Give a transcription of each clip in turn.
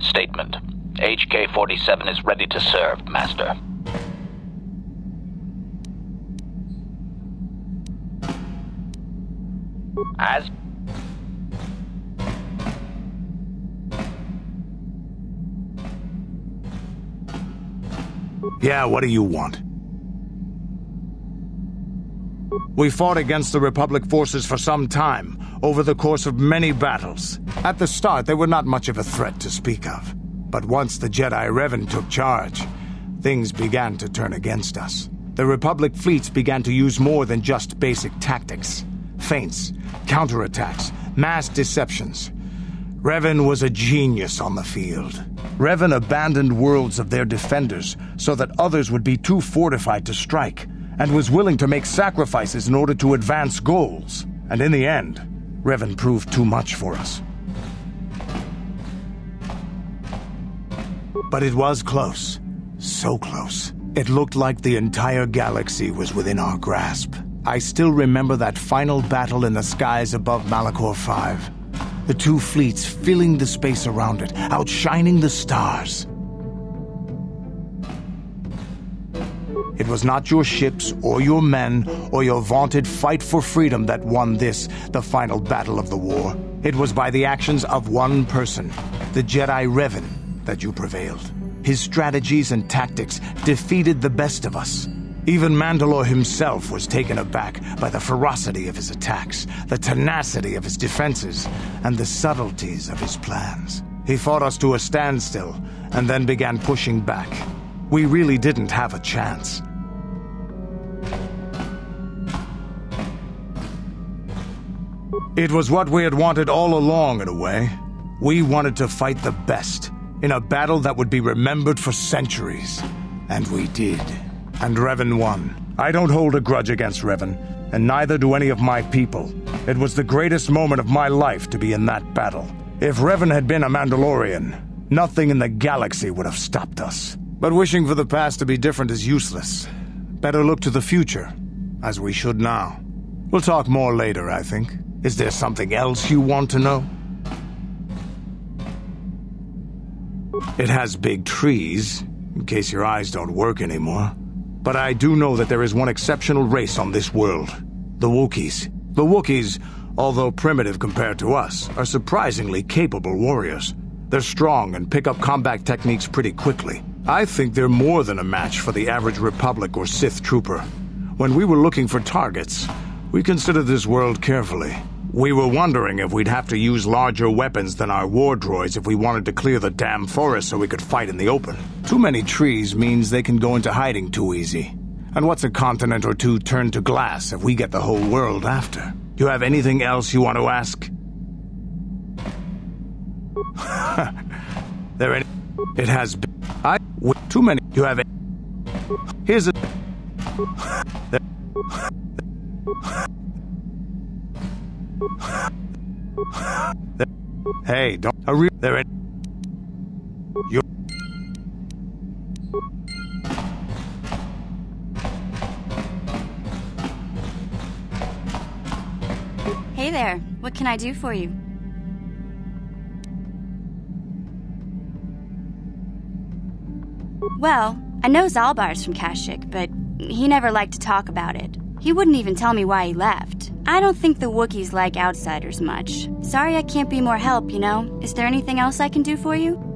Statement. HK-47 is ready to serve, Master. As Yeah, what do you want? We fought against the Republic forces for some time, over the course of many battles. At the start, they were not much of a threat to speak of. But once the Jedi Revan took charge, things began to turn against us. The Republic fleets began to use more than just basic tactics. Feints, counterattacks, mass deceptions. Revan was a genius on the field. Revan abandoned worlds of their defenders so that others would be too fortified to strike, and was willing to make sacrifices in order to advance goals. And in the end, Revan proved too much for us. But it was close. So close. It looked like the entire galaxy was within our grasp. I still remember that final battle in the skies above Malachor 5. The two fleets filling the space around it, outshining the stars. It was not your ships or your men or your vaunted fight for freedom that won this, the final battle of the war. It was by the actions of one person, the Jedi Revan, that you prevailed. His strategies and tactics defeated the best of us. Even Mandalore himself was taken aback by the ferocity of his attacks, the tenacity of his defenses, and the subtleties of his plans. He fought us to a standstill, and then began pushing back. We really didn't have a chance. It was what we had wanted all along, in a way. We wanted to fight the best, in a battle that would be remembered for centuries. And we did. And Revan won. I don't hold a grudge against Revan, and neither do any of my people. It was the greatest moment of my life to be in that battle. If Revan had been a Mandalorian, nothing in the galaxy would have stopped us. But wishing for the past to be different is useless. Better look to the future, as we should now. We'll talk more later, I think. Is there something else you want to know? It has big trees, in case your eyes don't work anymore. But I do know that there is one exceptional race on this world. The Wookiees. The Wookiees, although primitive compared to us, are surprisingly capable warriors. They're strong and pick up combat techniques pretty quickly. I think they're more than a match for the average Republic or Sith trooper. When we were looking for targets, we considered this world carefully. We were wondering if we'd have to use larger weapons than our war droids if we wanted to clear the damn forest so we could fight in the open. Too many trees means they can go into hiding too easy. And what's a continent or two turned to glass if we get the whole world after? You have anything else you want to ask? there any... It has been... I... Too many... You have... Here's a... Hey, don't hurry. There. You. Hey there. What can I do for you? Well, I know Zaalbar's from Kashyyyk, but he never liked to talk about it. He wouldn't even tell me why he left. I don't think the Wookiees like outsiders much. Sorry I can't be more help, you know? Is there anything else I can do for you?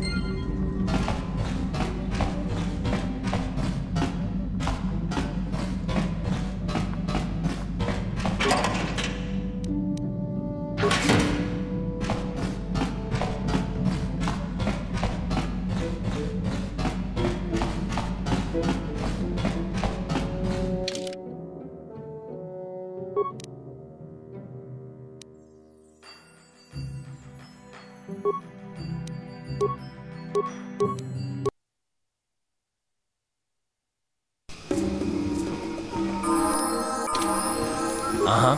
Uh huh.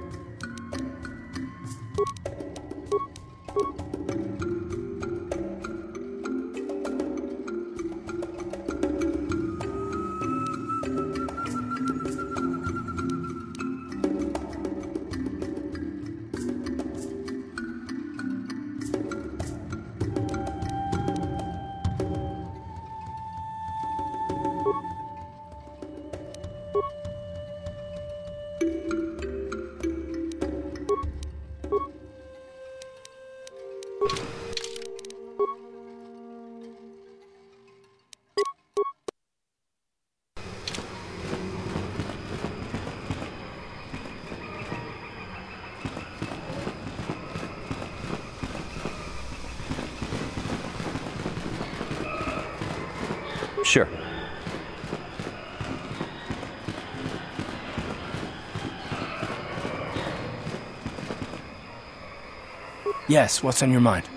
Sure. Yes, what's on your mind?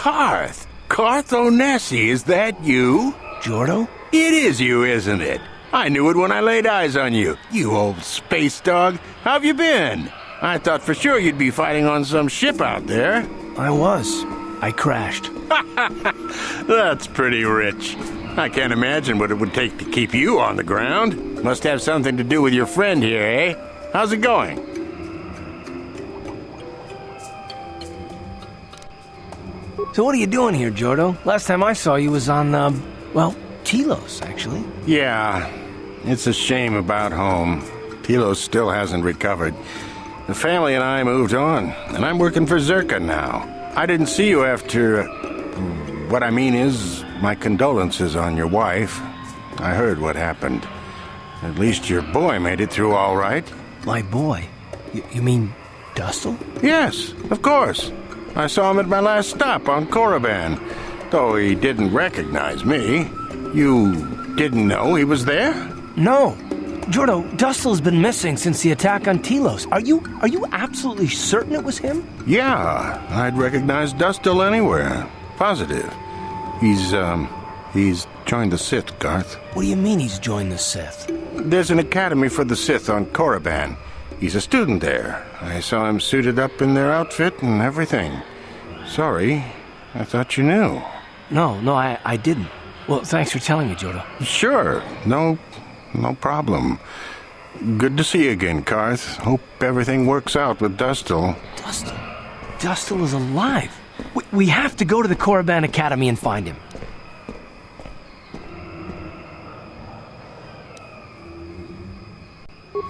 Carth! Carth Onasi, is that you? Jordo? It is you, isn't it? I knew it when I laid eyes on you. You old space dog. How've you been? I thought for sure you'd be fighting on some ship out there. I was. I crashed. That's pretty rich. I can't imagine what it would take to keep you on the ground. Must have something to do with your friend here, eh? How's it going? So what are you doing here, Jordo? Last time I saw you was on, uh, well, Telos, actually. Yeah, it's a shame about home. Telos still hasn't recovered. The family and I moved on, and I'm working for Czerka now. I didn't see you after. What I mean is, my condolences on your wife. I heard what happened. At least your boy made it through all right. My boy? Y- you mean Dustil? Yes, of course. I saw him at my last stop on Korriban, though he didn't recognize me. You didn't know he was there? No. Jordo, Dustil's been missing since the attack on Telos. Are you are you absolutely certain it was him? Yeah, I'd recognize Dustil anywhere. Positive. He's, um, he's joined the Sith, Carth. What do you mean he's joined the Sith? There's an academy for the Sith on Korriban. He's a student there. I saw him suited up in their outfit and everything. Sorry, I thought you knew. No, no, I, I didn't. Well, thanks for telling me, Jordo. Sure, no, no problem. Good to see you again, Carth. Hope everything works out with Dustil. Dustle? Dustil is alive. We, we have to go to the Korriban Academy and find him.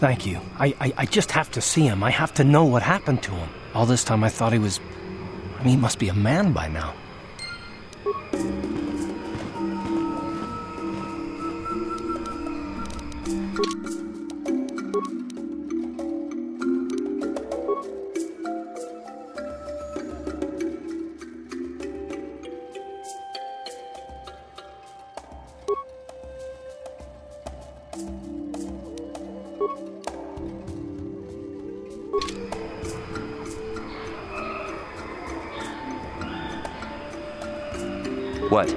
Thank you. I, I, I just have to see him. I have to know what happened to him. All this time I thought he was. I mean, he must be a man by now. What?